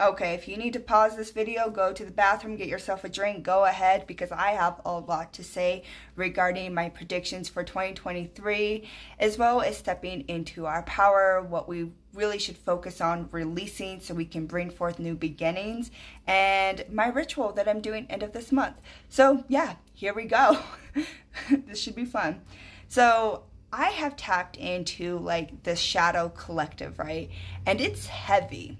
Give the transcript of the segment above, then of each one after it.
Okay, if you need to pause this video, go to the bathroom, get yourself a drink, go ahead because I have a lot to say regarding my predictions for 2023, as well as stepping into our power, what we really should focus on releasing so we can bring forth new beginnings, and my ritual that I'm doing end of this month. So, yeah, here we go. this should be fun. So, I have tapped into like the shadow collective, right? And it's heavy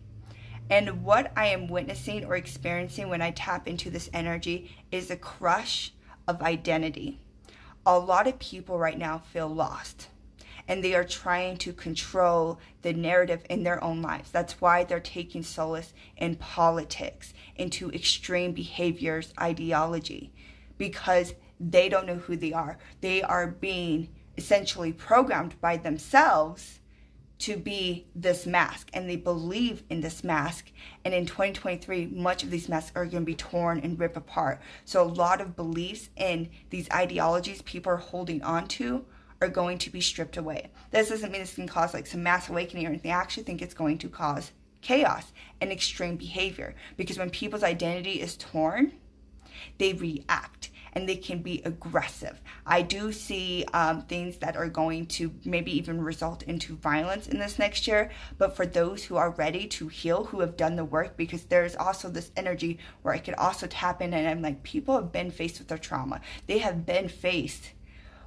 and what I am witnessing or experiencing when I tap into this energy is a crush of identity. A lot of people right now feel lost and they are trying to control the narrative in their own lives. That's why they're taking solace in politics, into extreme behaviors, ideology, because they don't know who they are. They are being essentially programmed by themselves to be this mask and they believe in this mask and in 2023 much of these masks are going to be torn and ripped apart. So a lot of beliefs in these ideologies people are holding on to are going to be stripped away. This doesn't mean this can cause like some mass awakening or anything. I actually think it's going to cause chaos and extreme behavior because when people's identity is torn they react and they can be aggressive. I do see um, things that are going to maybe even result into violence in this next year, but for those who are ready to heal, who have done the work, because there's also this energy where I could also tap in and I'm like, people have been faced with their trauma. They have been faced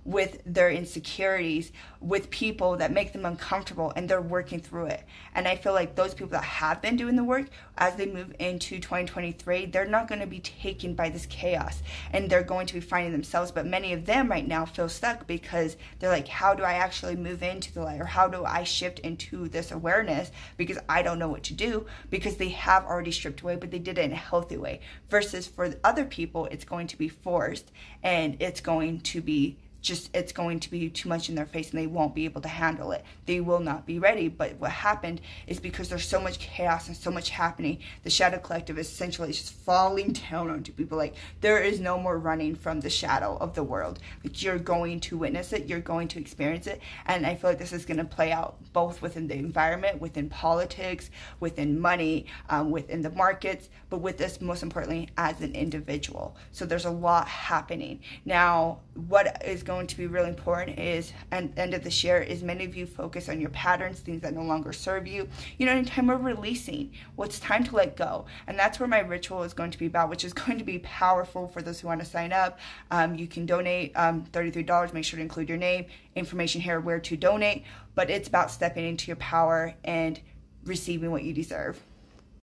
with their insecurities with people that make them uncomfortable and they're working through it. And I feel like those people that have been doing the work as they move into 2023, they're not going to be taken by this chaos and they're going to be finding themselves. But many of them right now feel stuck because they're like, how do I actually move into the light or how do I shift into this awareness because I don't know what to do because they have already stripped away, but they did it in a healthy way. Versus for other people, it's going to be forced and it's going to be just it's going to be too much in their face and they won't be able to handle it. They will not be ready. But what happened is because there's so much chaos and so much happening, the shadow collective is essentially just falling down onto people. Like there is no more running from the shadow of the world. Like you're going to witness it, you're going to experience it. And I feel like this is going to play out both within the environment, within politics, within money, um, within the markets, but with this most importantly as an individual. So there's a lot happening. Now, what is going going to be really important is at the end of this year is many of you focus on your patterns, things that no longer serve you. You know, in time of releasing, it's time to let go. And that's where my ritual is going to be about, which is going to be powerful for those who want to sign up. Um, you can donate um, $33. Make sure to include your name, information here where to donate. But it's about stepping into your power and receiving what you deserve.